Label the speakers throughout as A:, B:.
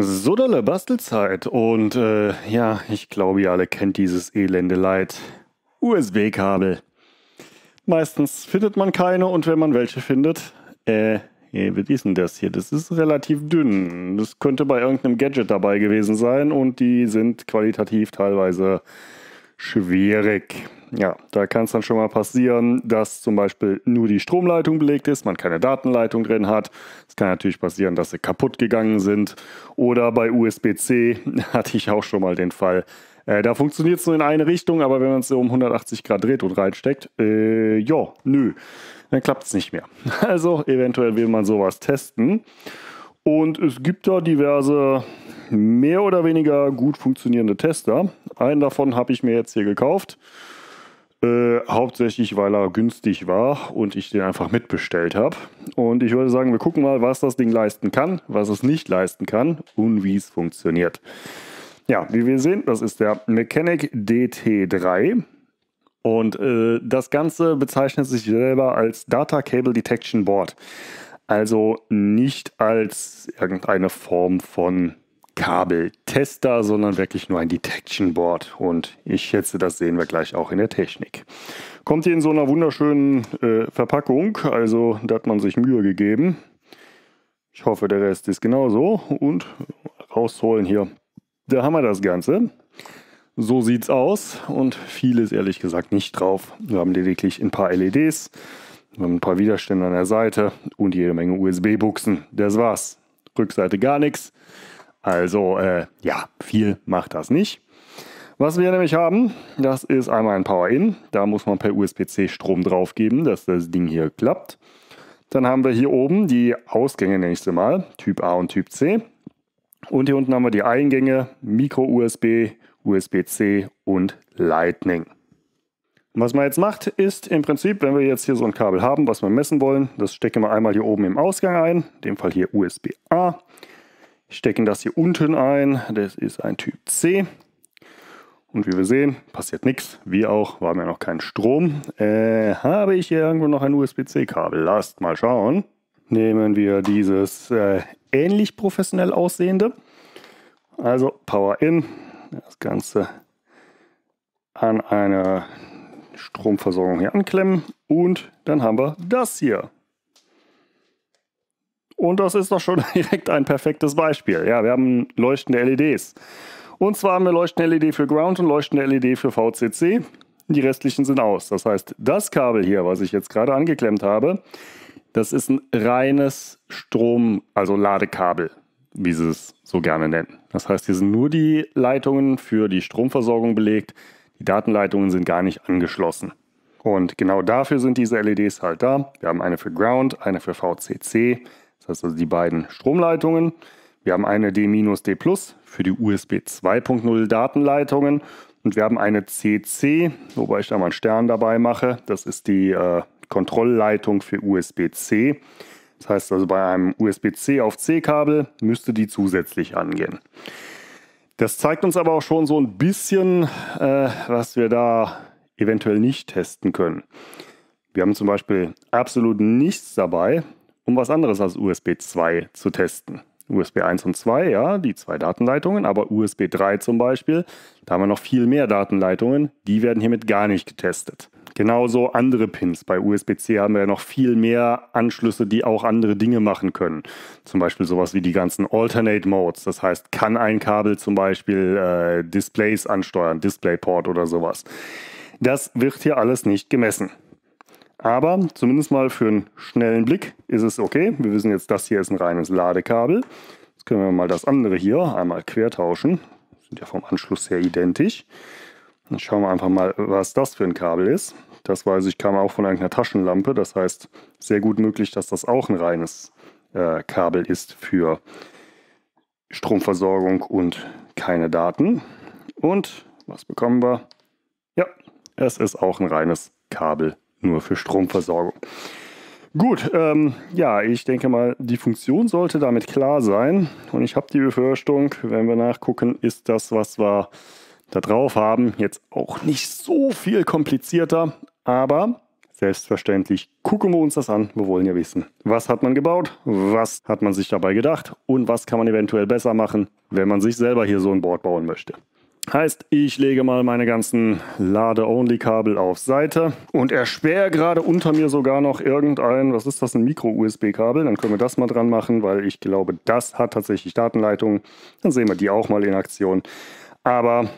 A: So dolle Bastelzeit und äh, ja, ich glaube, ihr alle kennt dieses elende Leid. USB-Kabel. Meistens findet man keine und wenn man welche findet, äh, hey, ist denn das hier? Das ist relativ dünn. Das könnte bei irgendeinem Gadget dabei gewesen sein und die sind qualitativ teilweise schwierig. Ja, da kann es dann schon mal passieren, dass zum Beispiel nur die Stromleitung belegt ist, man keine Datenleitung drin hat. Es kann natürlich passieren, dass sie kaputt gegangen sind. Oder bei USB-C hatte ich auch schon mal den Fall. Äh, da funktioniert es nur in eine Richtung, aber wenn man es so um 180 Grad dreht und reinsteckt, äh, ja, nö, dann klappt es nicht mehr. Also eventuell will man sowas testen. Und es gibt da diverse mehr oder weniger gut funktionierende Tester. Einen davon habe ich mir jetzt hier gekauft. Äh, hauptsächlich, weil er günstig war und ich den einfach mitbestellt habe. Und ich würde sagen, wir gucken mal, was das Ding leisten kann, was es nicht leisten kann und wie es funktioniert. Ja, wie wir sehen, das ist der Mechanic DT3. Und äh, das Ganze bezeichnet sich selber als Data Cable Detection Board. Also nicht als irgendeine Form von Kabeltester, sondern wirklich nur ein Detection Board. Und ich schätze, das sehen wir gleich auch in der Technik. Kommt hier in so einer wunderschönen äh, Verpackung, also da hat man sich Mühe gegeben. Ich hoffe, der Rest ist genauso. Und rausholen hier. Da haben wir das Ganze. So sieht's aus und viel ist ehrlich gesagt nicht drauf. Wir haben lediglich ein paar LEDs, wir haben ein paar Widerstände an der Seite und jede Menge USB-Buchsen. Das war's. Rückseite gar nichts. Also äh, ja, viel macht das nicht. Was wir nämlich haben, das ist einmal ein Power-In. Da muss man per USB-C Strom drauf geben, dass das Ding hier klappt. Dann haben wir hier oben die Ausgänge, nächste Mal, Typ A und Typ C. Und hier unten haben wir die Eingänge, Micro-USB, USB-C und Lightning. was man jetzt macht, ist im Prinzip, wenn wir jetzt hier so ein Kabel haben, was wir messen wollen, das stecken wir einmal hier oben im Ausgang ein, in dem Fall hier USB-A stecken das hier unten ein. Das ist ein Typ C. Und wie wir sehen, passiert nichts. Wie auch, war mir noch kein Strom. Äh, habe ich hier irgendwo noch ein USB-C-Kabel? Lasst mal schauen. Nehmen wir dieses äh, ähnlich professionell aussehende. Also Power In. Das Ganze an eine Stromversorgung hier anklemmen. Und dann haben wir das hier. Und das ist doch schon direkt ein perfektes Beispiel. Ja, wir haben leuchtende LEDs. Und zwar haben wir leuchtende LED für Ground und leuchtende LED für VCC. Die restlichen sind aus. Das heißt, das Kabel hier, was ich jetzt gerade angeklemmt habe, das ist ein reines Strom, also Ladekabel, wie sie es so gerne nennen. Das heißt, hier sind nur die Leitungen für die Stromversorgung belegt. Die Datenleitungen sind gar nicht angeschlossen. Und genau dafür sind diese LEDs halt da. Wir haben eine für Ground, eine für VCC. Das heißt also die beiden Stromleitungen. Wir haben eine D-D Plus für die USB 2.0 Datenleitungen und wir haben eine CC, wobei ich da mal einen Stern dabei mache. Das ist die äh, Kontrollleitung für USB-C. Das heißt also bei einem USB-C auf C-Kabel müsste die zusätzlich angehen. Das zeigt uns aber auch schon so ein bisschen, äh, was wir da eventuell nicht testen können. Wir haben zum Beispiel absolut nichts dabei, um was anderes als USB 2 zu testen. USB 1 und 2, ja, die zwei Datenleitungen, aber USB 3 zum Beispiel, da haben wir noch viel mehr Datenleitungen, die werden hiermit gar nicht getestet. Genauso andere Pins. Bei USB-C haben wir ja noch viel mehr Anschlüsse, die auch andere Dinge machen können. Zum Beispiel sowas wie die ganzen Alternate Modes. Das heißt, kann ein Kabel zum Beispiel äh, Displays ansteuern, DisplayPort oder sowas. Das wird hier alles nicht gemessen. Aber zumindest mal für einen schnellen Blick ist es okay. Wir wissen jetzt, das hier ist ein reines Ladekabel. Jetzt können wir mal das andere hier einmal quertauschen. Sind ja vom Anschluss her identisch. Dann schauen wir einfach mal, was das für ein Kabel ist. Das weiß ich, kam auch von irgendeiner Taschenlampe. Das heißt, sehr gut möglich, dass das auch ein reines äh, Kabel ist für Stromversorgung und keine Daten. Und was bekommen wir? Ja, es ist auch ein reines Kabel nur für Stromversorgung. Gut, ähm, ja, ich denke mal, die Funktion sollte damit klar sein. Und ich habe die Befürchtung, wenn wir nachgucken, ist das, was wir da drauf haben, jetzt auch nicht so viel komplizierter. Aber Selbstverständlich gucken wir uns das an. Wir wollen ja wissen, was hat man gebaut, was hat man sich dabei gedacht und was kann man eventuell besser machen, wenn man sich selber hier so ein Board bauen möchte. Heißt, ich lege mal meine ganzen Lade-Only-Kabel auf Seite und ersperre gerade unter mir sogar noch irgendein, was ist das, ein Micro-USB-Kabel. Dann können wir das mal dran machen, weil ich glaube, das hat tatsächlich Datenleitungen. Dann sehen wir die auch mal in Aktion. Aber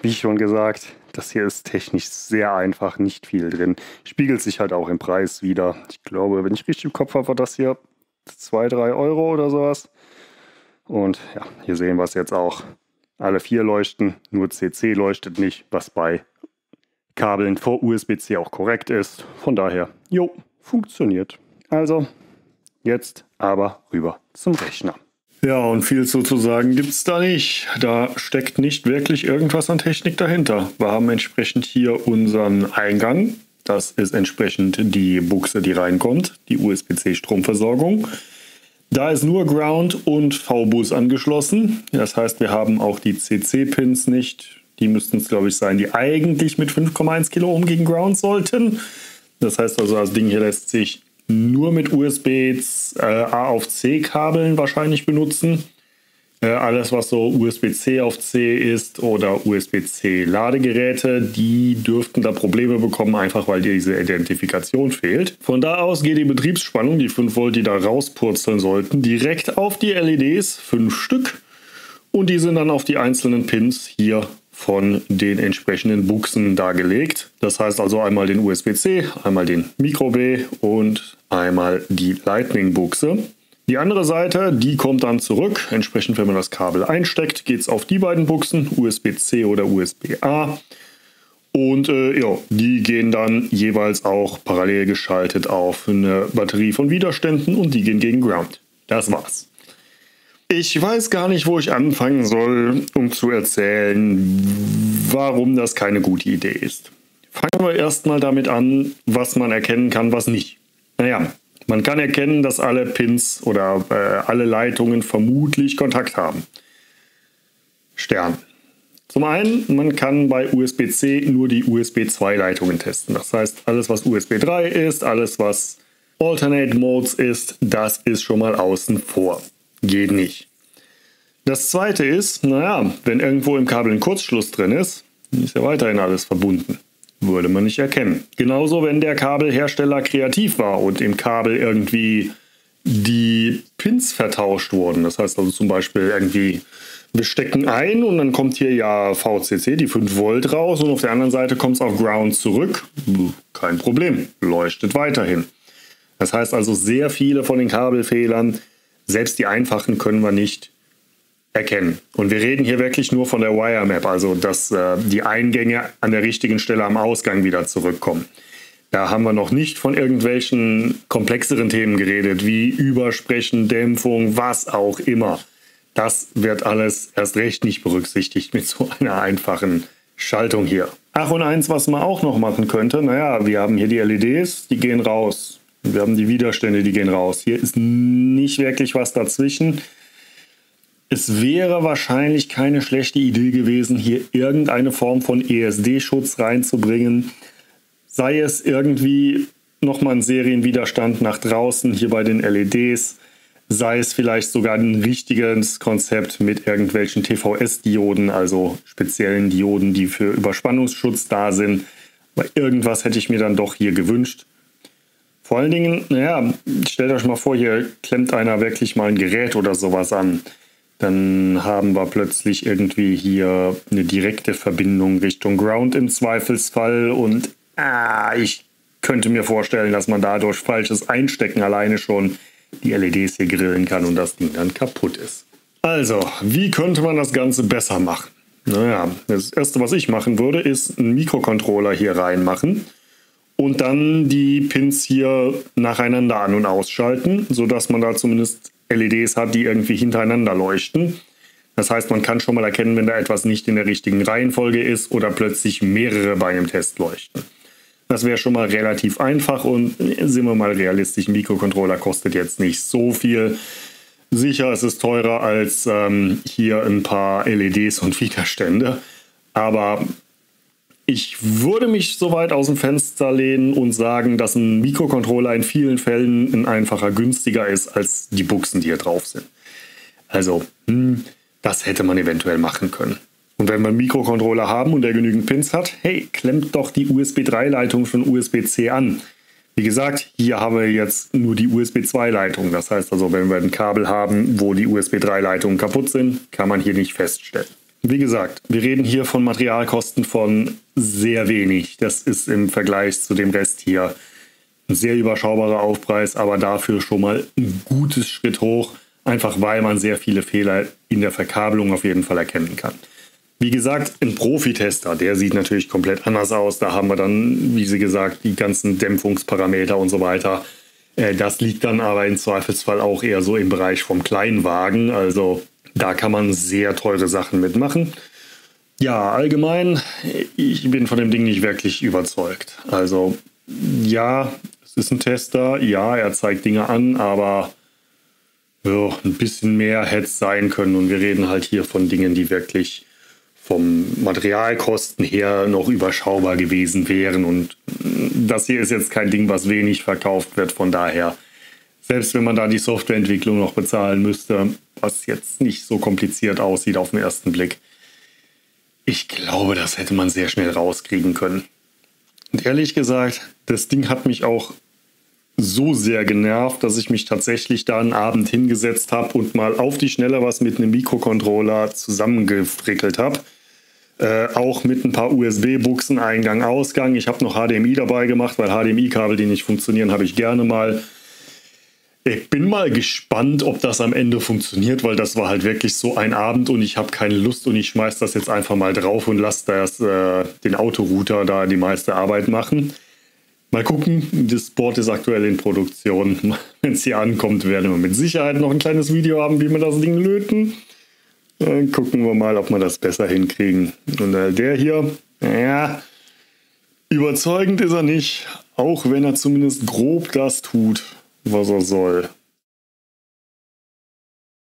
A: wie schon gesagt, das hier ist technisch sehr einfach, nicht viel drin. Spiegelt sich halt auch im Preis wieder. Ich glaube, wenn ich richtig im Kopf habe, war das hier 2, 3 Euro oder sowas. Und ja, hier sehen wir es jetzt auch. Alle vier leuchten, nur CC leuchtet nicht, was bei Kabeln vor USB-C auch korrekt ist. Von daher, jo, funktioniert. Also, jetzt aber rüber zum Rechner. Ja, und viel sozusagen gibt es da nicht. Da steckt nicht wirklich irgendwas an Technik dahinter. Wir haben entsprechend hier unseren Eingang. Das ist entsprechend die Buchse, die reinkommt, die USB-C Stromversorgung. Da ist nur Ground und V-Bus angeschlossen. Das heißt, wir haben auch die CC-Pins nicht. Die müssten es, glaube ich, sein, die eigentlich mit 5,1 Kilo Ohm gegen Ground sollten. Das heißt also, das Ding hier lässt sich nur mit USB äh, A auf C Kabeln wahrscheinlich benutzen. Äh, alles, was so USB-C auf C ist oder USB-C Ladegeräte, die dürften da Probleme bekommen, einfach weil diese Identifikation fehlt. Von da aus geht die Betriebsspannung, die 5 Volt, die da rauspurzeln sollten, direkt auf die LEDs, 5 Stück. Und die sind dann auf die einzelnen Pins hier von den entsprechenden Buchsen dargelegt. Das heißt also einmal den USB-C, einmal den Micro-B und einmal die Lightning-Buchse. Die andere Seite, die kommt dann zurück. Entsprechend, wenn man das Kabel einsteckt, geht es auf die beiden Buchsen, USB-C oder USB-A. Und äh, ja, die gehen dann jeweils auch parallel geschaltet auf eine Batterie von Widerständen und die gehen gegen Ground. Das war's. Ich weiß gar nicht, wo ich anfangen soll, um zu erzählen, warum das keine gute Idee ist. Fangen wir erstmal damit an, was man erkennen kann, was nicht. Naja, man kann erkennen, dass alle Pins oder äh, alle Leitungen vermutlich Kontakt haben. Stern. Zum einen, man kann bei USB-C nur die USB 2-Leitungen testen. Das heißt, alles, was USB 3 ist, alles, was Alternate Modes ist, das ist schon mal außen vor. Geht nicht. Das zweite ist, naja, wenn irgendwo im Kabel ein Kurzschluss drin ist, ist ja weiterhin alles verbunden. Würde man nicht erkennen. Genauso, wenn der Kabelhersteller kreativ war und im Kabel irgendwie die Pins vertauscht wurden. Das heißt also zum Beispiel irgendwie, wir stecken ein und dann kommt hier ja VCC, die 5 Volt raus und auf der anderen Seite kommt es auf Ground zurück. Kein Problem, leuchtet weiterhin. Das heißt also, sehr viele von den Kabelfehlern selbst die einfachen können wir nicht erkennen. Und wir reden hier wirklich nur von der Wire Map, also dass äh, die Eingänge an der richtigen Stelle am Ausgang wieder zurückkommen. Da haben wir noch nicht von irgendwelchen komplexeren Themen geredet, wie Übersprechen, Dämpfung, was auch immer. Das wird alles erst recht nicht berücksichtigt mit so einer einfachen Schaltung hier. Ach, und eins, was man auch noch machen könnte, naja, wir haben hier die LEDs, die gehen raus. Wir haben die Widerstände, die gehen raus. Hier ist nicht wirklich was dazwischen. Es wäre wahrscheinlich keine schlechte Idee gewesen, hier irgendeine Form von ESD-Schutz reinzubringen. Sei es irgendwie nochmal ein Serienwiderstand nach draußen hier bei den LEDs, sei es vielleicht sogar ein richtiges Konzept mit irgendwelchen TVS-Dioden, also speziellen Dioden, die für Überspannungsschutz da sind. Aber irgendwas hätte ich mir dann doch hier gewünscht. Vor allen Dingen, naja, stellt euch mal vor, hier klemmt einer wirklich mal ein Gerät oder sowas an. Dann haben wir plötzlich irgendwie hier eine direkte Verbindung Richtung Ground im Zweifelsfall und ah, ich könnte mir vorstellen, dass man dadurch falsches Einstecken alleine schon die LEDs hier grillen kann und das Ding dann kaputt ist. Also, wie könnte man das Ganze besser machen? Naja, das erste, was ich machen würde, ist einen Mikrocontroller hier reinmachen und dann die Pins hier nacheinander an- und ausschalten, sodass man da zumindest LEDs hat, die irgendwie hintereinander leuchten. Das heißt, man kann schon mal erkennen, wenn da etwas nicht in der richtigen Reihenfolge ist oder plötzlich mehrere bei einem Test leuchten. Das wäre schon mal relativ einfach und sind wir mal realistisch, ein Mikrocontroller kostet jetzt nicht so viel. Sicher, es ist teurer als ähm, hier ein paar LEDs und Widerstände, aber Ich würde mich so weit aus dem Fenster lehnen und sagen, dass ein Mikrocontroller in vielen Fällen ein einfacher günstiger ist als die Buchsen, die hier drauf sind. Also, hm, das hätte man eventuell machen können. Und wenn wir einen Mikrocontroller haben und der genügend Pins hat, hey, klemmt doch die USB 3-Leitung von USB-C an. Wie gesagt, hier haben wir jetzt nur die USB 2-Leitung. Das heißt also, wenn wir ein Kabel haben, wo die USB 3-Leitungen kaputt sind, kann man hier nicht feststellen. Wie gesagt, wir reden hier von Materialkosten von sehr wenig. Das ist im Vergleich zu dem Rest hier ein sehr überschaubarer Aufpreis, aber dafür schon mal ein gutes Schritt hoch, einfach weil man sehr viele Fehler in der Verkabelung auf jeden Fall erkennen kann. Wie gesagt, ein Profitester, der sieht natürlich komplett anders aus. Da haben wir dann, wie Sie gesagt, die ganzen Dämpfungsparameter und so weiter. Äh, das liegt dann aber im Zweifelsfall auch eher so im Bereich vom Kleinwagen. Also da kann man sehr teure Sachen mitmachen. Ja, allgemein, ich bin von dem Ding nicht wirklich überzeugt. Also ja, es ist ein Tester, ja, er zeigt Dinge an, aber ja, ein bisschen mehr hätte es sein können. Und wir reden halt hier von Dingen, die wirklich vom Materialkosten her noch überschaubar gewesen wären. Und das hier ist jetzt kein Ding, was wenig verkauft wird. Von daher, selbst wenn man da die Softwareentwicklung noch bezahlen müsste, was jetzt nicht so kompliziert aussieht auf den ersten Blick, ich glaube, das hätte man sehr schnell rauskriegen können. Und ehrlich gesagt, das Ding hat mich auch so sehr genervt, dass ich mich tatsächlich da einen Abend hingesetzt habe und mal auf die Schnelle was mit einem Mikrocontroller zusammengefrickelt habe. Äh, auch mit ein paar USB-Buchsen, Eingang, Ausgang. Ich habe noch HDMI dabei gemacht, weil HDMI-Kabel, die nicht funktionieren, habe ich gerne mal. Ich bin mal gespannt, ob das am Ende funktioniert, weil das war halt wirklich so ein Abend und ich habe keine Lust und ich schmeiß das jetzt einfach mal drauf und lasse äh, den Autorouter da die meiste Arbeit machen. Mal gucken, das Board ist aktuell in Produktion. Wenn es hier ankommt, werden wir mit Sicherheit noch ein kleines Video haben, wie wir das Ding löten. Dann gucken wir mal, ob wir das besser hinkriegen. Und äh, der hier, ja, überzeugend ist er nicht, auch wenn er zumindest grob das tut, was er soll.